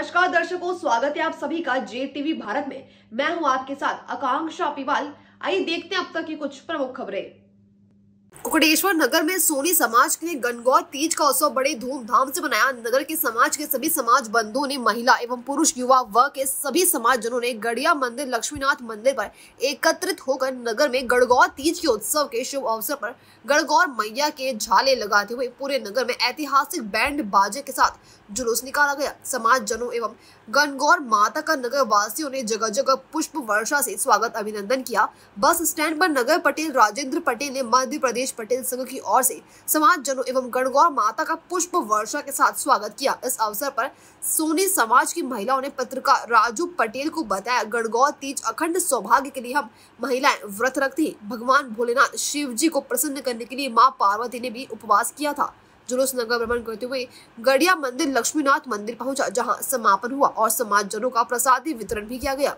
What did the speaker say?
नमस्कार दर्शकों, स्वागत है आप सभी का जे टीवी भारत में। मैं हूँ आपके साथ आकांक्षा पिवाल। आइए देखते हैं अब तक की कुछ प्रमुख खबरें। कुकड़ेश्वर नगर में सोनी समाज के गणगौर तीज का उत्सव बड़े धूमधाम से मनाया। नगर के समाज के सभी समाज बंधुओं ने, महिला एवं पुरुष, युवा वर्ग के सभी समाज जनों ने गड़िया मंदिर, लक्ष्मीनाथ मंदिर पर एकत्रित होकर नगर में गणगौर तीज के उत्सव के शुभ अवसर पर गणगौर मैया के झाले लगाते हुए पूरे नगर में ऐतिहासिक बैंड बाजे के साथ जुलूस निकाला गया। समाज जनों एवं गणगौर माता का नगर वासियों ने जगह जगह पुष्प वर्षा से स्वागत अभिनंदन किया। बस स्टैंड पर नगर पटेल, राजेंद्र पटेल ने मध्य प्रदेश पटेल संघ की ओर से समाज जनों एवं गणगौर माता का पुष्प वर्षा के साथ स्वागत किया। इस अवसर पर सोनी समाज की महिलाओं ने पत्रकार राजू पटेल को बताया, गणगौर तीज अखंड सौभाग्य के लिए हम महिलाएँ व्रत रखती हैं। भगवान भोलेनाथ शिव जी को प्रसन्न करने के लिए माँ पार्वती ने भी उपवास किया था। जुलूस नगर भ्रमण करते हुए गड़िया मंदिर लक्ष्मीनाथ मंदिर पहुँचा, जहाँ समापन हुआ और समाज जनों का प्रसादी वितरण भी किया गया।